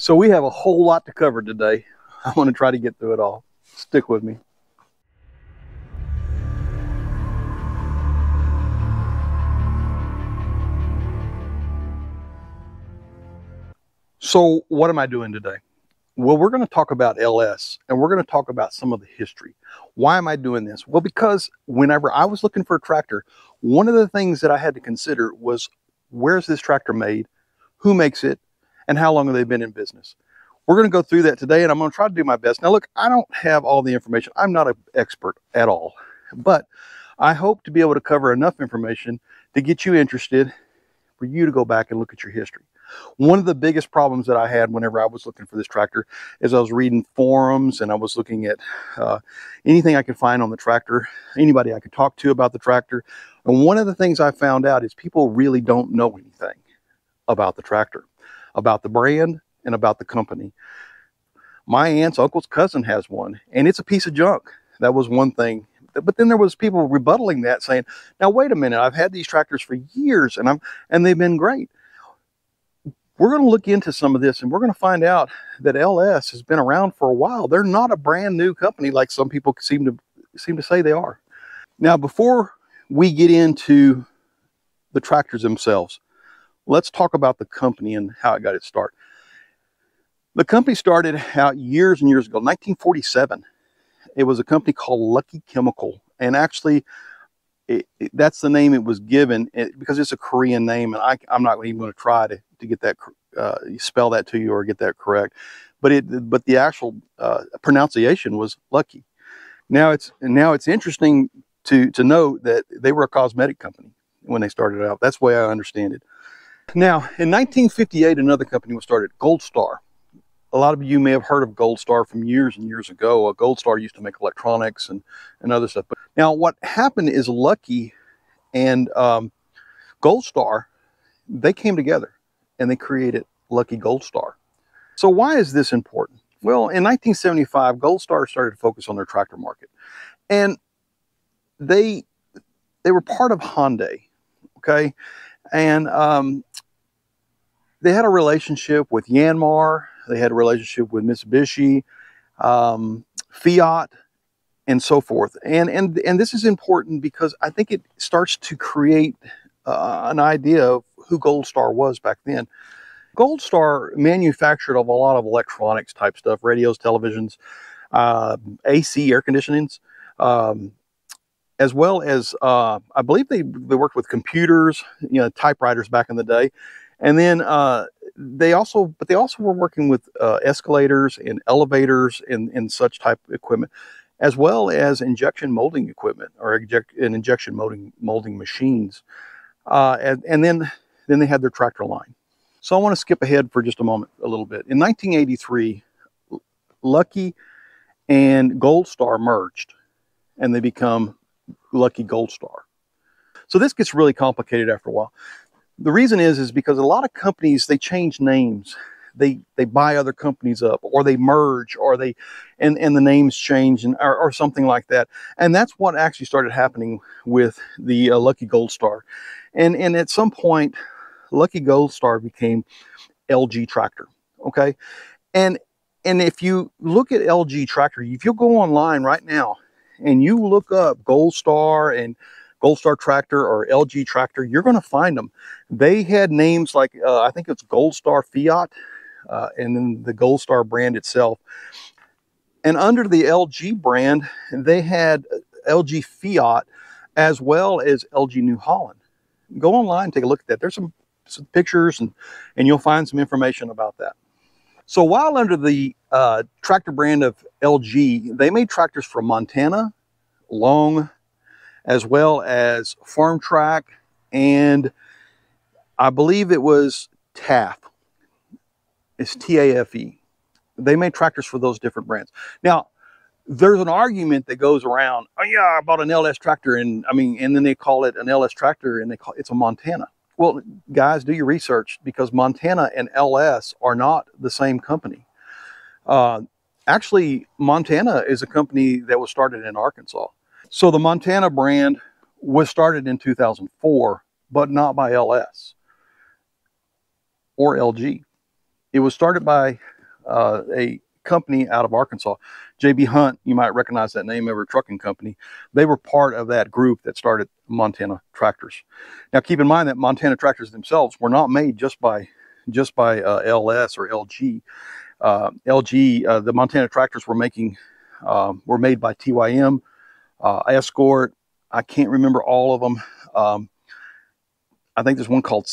So we have a whole lot to cover today. I want to try to get through it all. Stick with me. So what am I doing today? Well, we're going to talk about LS and we're going to talk about some of the history. Why am I doing this? Well, because whenever I was looking for a tractor, one of the things that I had to consider was where's this tractor made, who makes it, and how long have they been in business. We're going to go through that today and I'm going to try to do my best. Now, look, I don't have all the information. I'm not an expert at all, but I hope to be able to cover enough information to get you interested for you to go back and look at your history. One of the biggest problems that I had whenever I was looking for this tractor is I was reading forums and I was looking at uh, anything I could find on the tractor, anybody I could talk to about the tractor. And one of the things I found out is people really don't know anything about the tractor, about the brand and about the company. My aunt's uncle's cousin has one and it's a piece of junk. That was one thing but then there was people rebuttaling that saying now wait a minute i've had these tractors for years and i'm and they've been great we're going to look into some of this and we're going to find out that LS has been around for a while. They're not a brand new company like some people seem to seem to say they are. Now, before we get into the tractors themselves, let's talk about the company and how it got its start. The company started out years and years ago, 1947. It was a company called Lucky Chemical. And actually, it, it, that's the name it was given it, because it's a Korean name, and I, am not even going to try to, to get that uh, spell that to you or get that correct. But it but the actual uh, pronunciation was Lucky. Now it's now it's interesting to to note that they were a cosmetic company when they started out. That's the way I understand it. Now in 1958, another company was started, Gold Star a lot of you may have heard of Gold Star from years and years ago. Uh, Gold Star used to make electronics and, and other stuff. But now what happened is Lucky and um, Gold Star, they came together and they created Lucky Gold Star. So why is this important? Well, in 1975, Gold Star started to focus on their tractor market. And they they were part of Hyundai, okay? And um, they had a relationship with Yanmar they had a relationship with Mitsubishi, um, Fiat, and so forth. And, and, and this is important because I think it starts to create uh, an idea of who Gold Star was back then. Gold Star manufactured of a lot of electronics type stuff, radios, televisions, uh, AC, air conditionings, um, as well as uh, I believe they, they worked with computers, you know, typewriters back in the day. And then uh, they also, but they also were working with uh, escalators and elevators and, and such type of equipment, as well as injection molding equipment or inject, and injection molding molding machines. Uh, and, and then then they had their tractor line. So I want to skip ahead for just a moment, a little bit. In 1983, Lucky and Gold Star merged, and they become Lucky Gold Star. So this gets really complicated after a while. The reason is, is because a lot of companies, they change names. They, they buy other companies up or they merge or they, and, and the names change and, or, or something like that. And that's what actually started happening with the uh, Lucky Gold Star. And, and at some point, Lucky Gold Star became LG Tractor. Okay. And, and if you look at LG Tractor, if you go online right now and you look up Gold Star and Gold Star Tractor or LG Tractor, you're going to find them. They had names like, uh, I think it's Gold Star Fiat, uh, and then the Gold Star brand itself. And under the LG brand, they had LG Fiat as well as LG New Holland. Go online, take a look at that. There's some, some pictures and, and you'll find some information about that. So while under the uh, tractor brand of LG, they made tractors from Montana, Long, as well as Farmtrac, and I believe it was TAF. It's T-A-F-E. They made tractors for those different brands. Now, there's an argument that goes around, oh yeah, I bought an LS tractor and I mean, and then they call it an LS tractor and they call it's a Montana. Well, guys, do your research because Montana and LS are not the same company. Uh, actually, Montana is a company that was started in Arkansas. So the Montana brand was started in 2004, but not by LS or LG. It was started by uh, a company out of Arkansas, JB Hunt. You might recognize that name ever trucking company. They were part of that group that started Montana Tractors. Now, keep in mind that Montana Tractors themselves were not made just by just by uh, LS or LG. Uh, LG, uh, the Montana Tractors were making um, were made by TYM, uh, Escort. I can't remember all of them. Um, I think there's one called.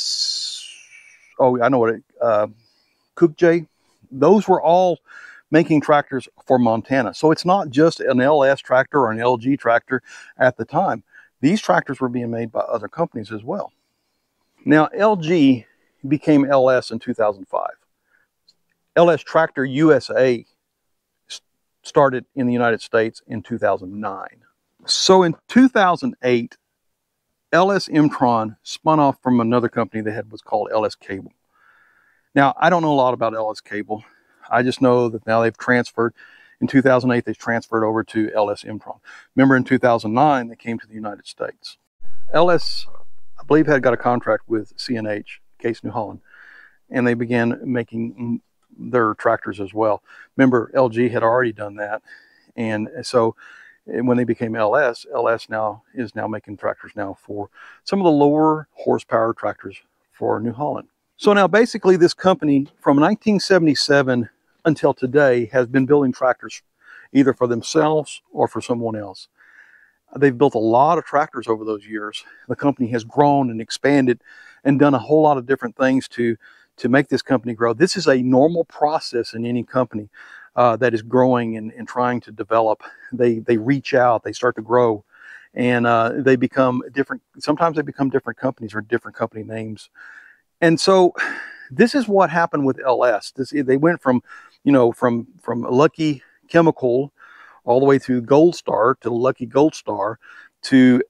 Oh, I know what it. Uh, J. Those were all making tractors for Montana. So it's not just an LS tractor or an LG tractor at the time. These tractors were being made by other companies as well. Now, LG became LS in 2005. LS Tractor USA started in the United States in 2009. So in 2008, LS Mtron spun off from another company that had what's called LS Cable. Now, I don't know a lot about LS Cable. I just know that now they've transferred. In 2008, they transferred over to LS Mtron. Remember in 2009, they came to the United States. LS, I believe, had got a contract with CNH, Case New Holland, and they began making their tractors as well. Remember, LG had already done that. And so when they became LS, LS now is now making tractors now for some of the lower horsepower tractors for New Holland. So now basically this company from 1977 until today has been building tractors either for themselves or for someone else. They've built a lot of tractors over those years. The company has grown and expanded and done a whole lot of different things to, to make this company grow. This is a normal process in any company uh, that is growing and, and trying to develop. They, they reach out, they start to grow, and uh, they become different. Sometimes they become different companies or different company names. And so this is what happened with LS. This, they went from you know, from from Lucky Chemical all the way through Gold Star to Lucky Gold Star to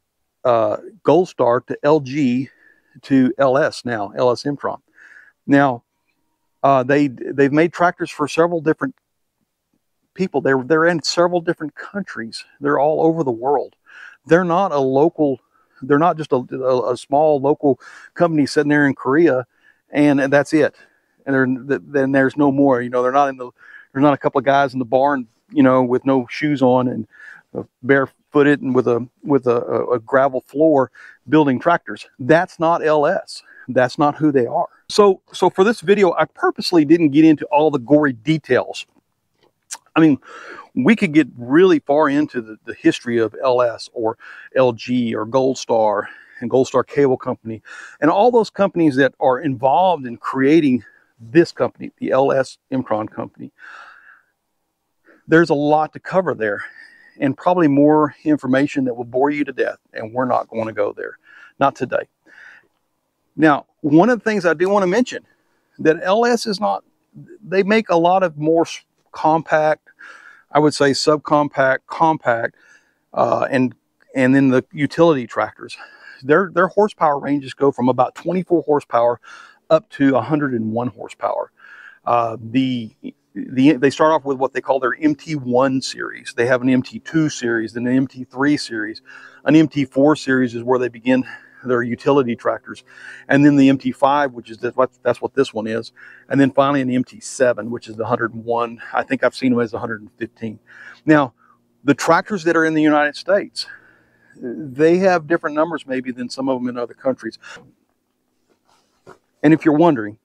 uh, Gold Star to LG to LS now, LS Mtron. Now, uh, they they've made tractors for several different people. They're they're in several different countries. They're all over the world. They're not a local. They're not just a, a, a small local company sitting there in Korea, and, and that's it and then there's no more. You know, they're not in the there's not a couple of guys in the barn, you know, with no shoes on and uh, barefooted and with a with a, a gravel floor building tractors. That's not LS. That's not who they are. So so for this video, I purposely didn't get into all the gory details. I mean, we could get really far into the, the history of LS or LG or Gold Star and Gold Star Cable Company and all those companies that are involved in creating this company, the LS Mtron company. There's a lot to cover there and probably more information that will bore you to death, and we're not going to go there. Not today. Now, one of the things I do want to mention that LS is not, they make a lot of more compact, I would say subcompact, compact, uh, and and then the utility tractors. Their their horsepower ranges go from about 24 horsepower up to 101 horsepower. Uh, the the, they start off with what they call their MT1 series. They have an MT2 series, then an MT3 series. An MT4 series is where they begin their utility tractors. And then the MT5, which is what that's what this one is. And then finally an MT7, which is the 101. I think I've seen them as 115. Now, the tractors that are in the United States, they have different numbers maybe than some of them in other countries. And if you're wondering,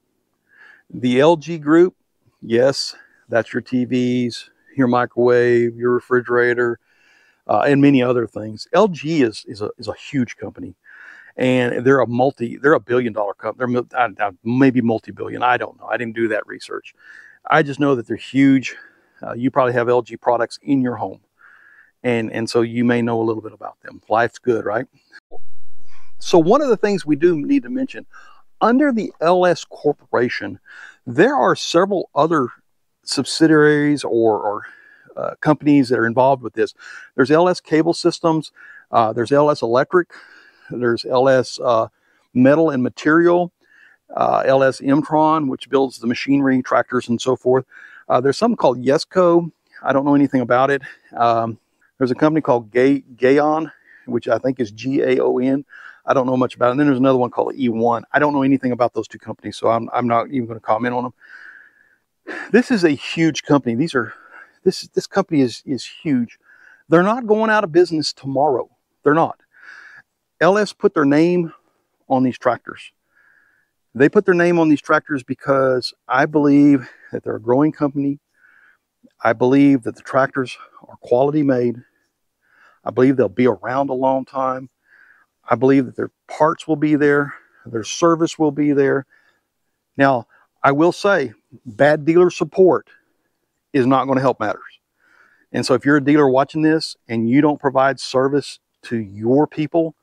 the LG group, yes, that's your TVs, your microwave, your refrigerator, uh, and many other things. LG is is a is a huge company, and they're a multi they're a billion dollar company. They're maybe multi billion. I don't know. I didn't do that research. I just know that they're huge. Uh, you probably have LG products in your home, and and so you may know a little bit about them. Life's good, right? So one of the things we do need to mention under the LS Corporation, there are several other subsidiaries or, or uh, companies that are involved with this. There's LS Cable Systems, uh, there's LS Electric, there's LS uh, Metal and Material, uh, LS Mtron, which builds the machinery, tractors, and so forth. Uh, there's something called Yesco. I don't know anything about it. Um, there's a company called Gaon, which I think is G A O N. I don't know much about it. And then there's another one called E1. I don't know anything about those two companies, so I'm, I'm not even going to comment on them. This is a huge company. These are this this company is is huge. They're not going out of business tomorrow. They're not. LS put their name on these tractors. They put their name on these tractors because I believe that they're a growing company. I believe that the tractors are quality made. I believe they'll be around a long time. I believe that their parts will be there, their service will be there. Now, I will say, bad dealer support is not going to help matters. And so if you're a dealer watching this and you don't provide service to your people,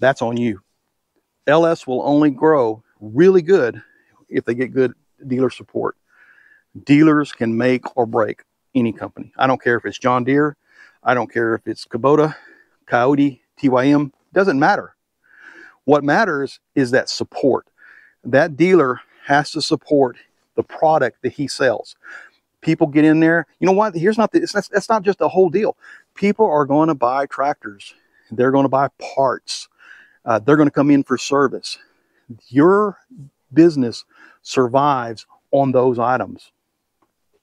that's on you. LS will only grow really good if they get good dealer support. Dealers can make or break any company. I don't care if it's John Deere, I don't care if it's Kubota, Kioti, TYM, doesn't matter. What matters is that support. That dealer has to support the product that he sells. People get in there. You know what? Here's not the, it's, that's, that's not just the whole deal. People are going to buy tractors. They're going to buy parts. Uh, they're going to come in for service. Your business survives on those items.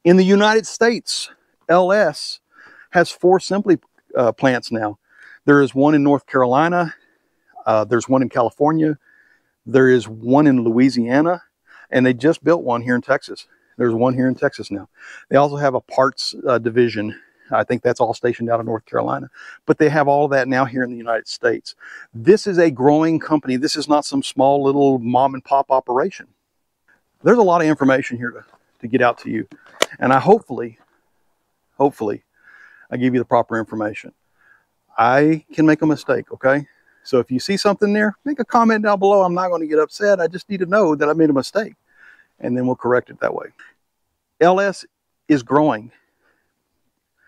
In the United States, LS has four assembly uh, plants now. There is one in North Carolina. Uh, there's one in California. There is one in Louisiana. And they just built one here in Texas. There's one here in Texas now. They also have a parts uh, division. I think that's all stationed out of North Carolina. But they have all of that now here in the United States. This is a growing company. This is not some small little mom and pop operation. There's a lot of information here to, to get out to you. And I hopefully, hopefully, I give you the proper information. I can make a mistake, okay? So if you see something there, make a comment down below. I'm not going to get upset. I just need to know that I made a mistake. And then we'll correct it that way. LS is growing.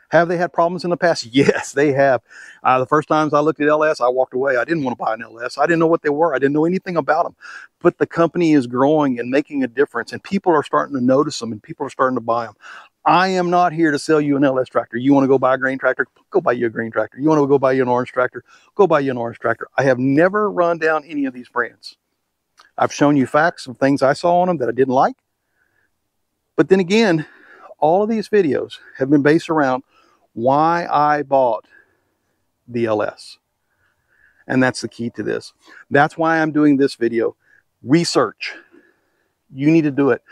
Have they had problems in the past? Yes, they have. Uh, the first times I looked at LS, I walked away. I didn't want to buy an LS. I didn't know what they were. I didn't know anything about them. But the company is growing and making a difference, and people are starting to notice them, and people are starting to buy them. I am not here to sell you an LS tractor. You want to go buy a grain tractor? Go buy you a grain tractor. You want to go buy you an orange tractor? Go buy you an orange tractor. I have never run down any of these brands. I've shown you facts of things I saw on them that I didn't like. But then again, all of these videos have been based around why I bought the LS. And that's the key to this. That's why I'm doing this video. Research. You need to do it.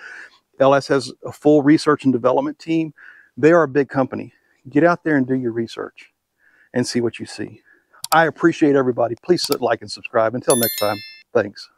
LS has a full research and development team. They are a big company. Get out there and do your research and see what you see. I appreciate everybody. Please like and subscribe. Until next time, thanks.